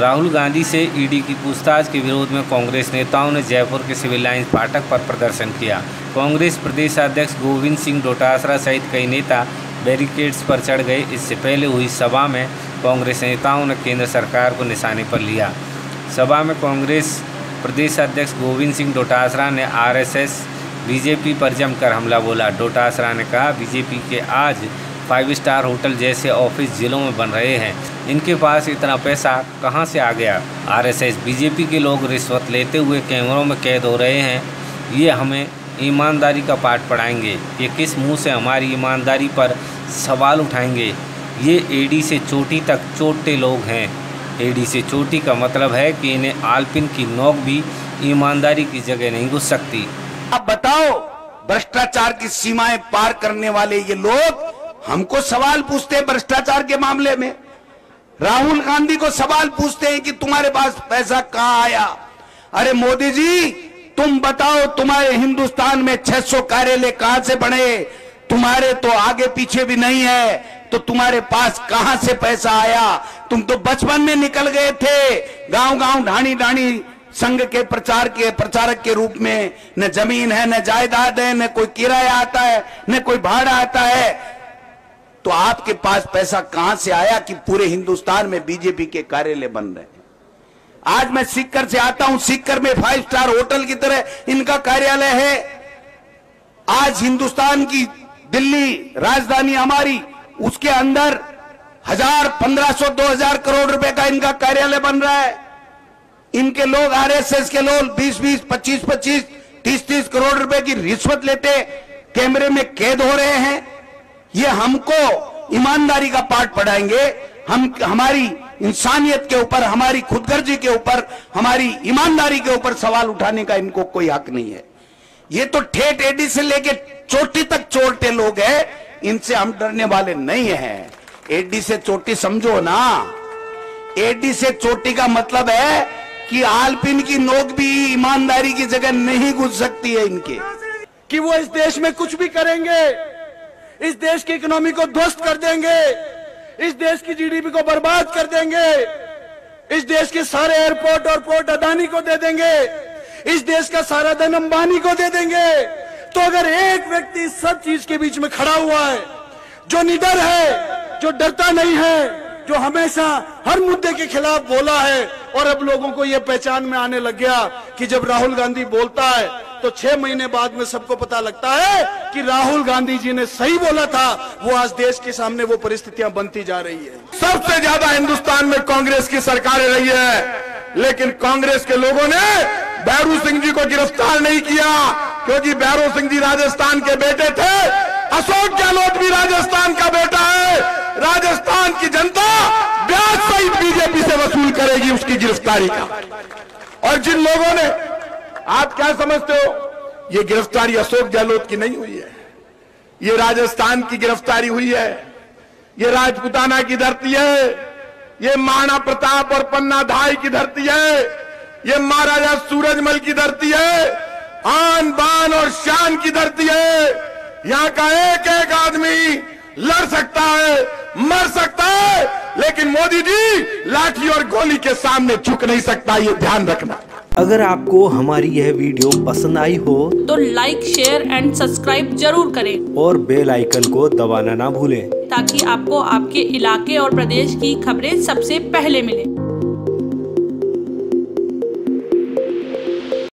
राहुल गांधी से ईडी की पूछताछ के विरोध में कांग्रेस नेताओं ने जयपुर के सिविल लाइन्स फाटक पर प्रदर्शन किया। कांग्रेस प्रदेश अध्यक्ष गोविंद सिंह डोटासरा सहित कई नेता बैरिकेड्स पर चढ़ गए। इससे पहले हुई सभा में कांग्रेस नेताओं ने केंद्र सरकार को निशाने पर लिया। सभा में कांग्रेस प्रदेश अध्यक्ष गोविंद सिंह डोटासरा ने आरएसएस, बीजेपी पर जमकर हमला बोला। डोटासरा ने कहा, बीजेपी के आज फाइव स्टार होटल जैसे ऑफ़िस जिलों में बन रहे हैं। इनके पास इतना पैसा कहाँ से आ गया? आरएसएस बीजेपी के लोग रिश्वत लेते हुए कैमरों में कैद हो रहे हैं। ये हमें ईमानदारी का पाठ पढ़ाएँगे ये किस मुँह से हमारी ईमानदारी पर सवाल उठाएँगे। ये एडी से चोटी तक चोटे लोग हैं। एडी से चोटी का मतलब है कि इन्हें आलपिन की नोक भी ईमानदारी की जगह नहीं घुस सकती। अब बताओ, भ्रष्टाचार की सीमाएँ पार करने वाले ये लोग हमको सवाल पूछते हैं भ्रष्टाचार के मामले में। राहुल गांधी को सवाल पूछते हैं कि तुम्हारे पास पैसा कहाँ आया? अरे मोदी जी, तुम बताओ तुम्हारे हिंदुस्तान में 600 कार्यालय कहाँ से बने? तुम्हारे तो आगे पीछे भी नहीं है तो तुम्हारे पास कहाँ से पैसा आया? तुम तो बचपन में निकल गए थे। गाँव गाँव ढाणी ढाणी संघ के प्रचार के, प्रचारक के रूप में, न ज़मीन है, न जायदाद है, न कोई किराया आता है, न कोई भाड़ा आता है। तो आपके पास पैसा कहाँ से आया कि पूरे हिंदुस्तान में बीजेपी के कार्यालय बन रहे हैं? आज मैं सिक्कर से आता हूँ सिक्कर में फाइव स्टार होटल की तरह इनका कार्यालय है। आज हिंदुस्तान की दिल्ली राजधानी हमारी, उसके अंदर हज़ार पंद्रह सौ, दो हज़ार करोड़ रुपए का इनका कार्यालय बन रहा है। इनके लोग आरएसएस के लोग 20 20 25 25 30 30 करोड़ रुपए की रिश्वत लेते, कैमरे में कैद हो रहे हैं। ये हमको ईमानदारी का पाठ पढ़ाएँगे। हम, हमारी इंसानियत के ऊपर, हमारी खुदगर्जी के ऊपर, हमारी ईमानदारी के ऊपर सवाल उठाने का इनको कोई हक नहीं है। ये तो ठेठ एडी से लेके चोटी तक चोरते लोग हैं, इनसे हम डरने वाले नहीं हैं। एडी से चोटी समझो ना। एडी से चोटी का मतलब है कि आलपिन की नोक भी ईमानदारी की जगह नहीं घुस सकती है इनके। कि वो इस देश में कुछ भी करेंगे इस देश की इकोनॉमी को ध्वस्त कर देंगे। इस देश की जीडीपी को बर्बाद कर देंगे। इस देश के सारे एयरपोर्ट और पोर्ट अदानी को दे देंगे। इस देश का सारा धन अंबानी को दे देंगे। तो अगर एक व्यक्ति सब चीज़ के बीच में खड़ा हुआ है, जो निडर है, जो डरता नहीं है, जो हमेशा हर मुद्दे के खिलाफ बोला है, और अब लोगों को यह पहचान में आने लग गया कि जब राहुल गांधी बोलता है तो छह महीने बाद में सबको पता लगता है कि राहुल गांधी जी ने सही बोला था। वो आज देश के सामने वो परिस्थितियाँ बनती जा रही है। सबसे ज़्यादा हिंदुस्तान में कांग्रेस की सरकारें रही है। लेकिन कांग्रेस के लोगों ने बैरू सिंह जी को गिरफ़्तार नहीं किया, क्योंकि बैरू सिंह जी राजस्थान के बेटे थे। अशोक गहलोत भी राजस्थान का बेटा है। राजस्थान की जनता ब्याज सहित बीजेपी से वसूल करेगी उसकी गिरफ्तारी का। और जिन लोगों ने आप क्या समझते हो? ये गिरफ्तारी अशोक गहलोत की नहीं हुई है। ये राजस्थान की गिरफ्तारी हुई है। ये राजपुताना की धरती है। ये महाराणा प्रताप और पन्ना धाई की धरती है। ये महाराजा सूरजमल की धरती है। आन बान और शान की धरती है। यहाँ का एक एक आदमी लड़ सकता है, मर सकता है, लेकिन मोदी जी, लाठी और गोली के सामने झुक नहीं सकता, ये ध्यान रखना। अगर आपको हमारी यह वीडियो पसंद आई हो तो लाइक शेयर एंड सब्सक्राइब ज़रूर करें। और बेल आइकन को दबाना ना भूलें। ताकि आपको आपके इलाके और प्रदेश की खबरें सबसे पहले मिले।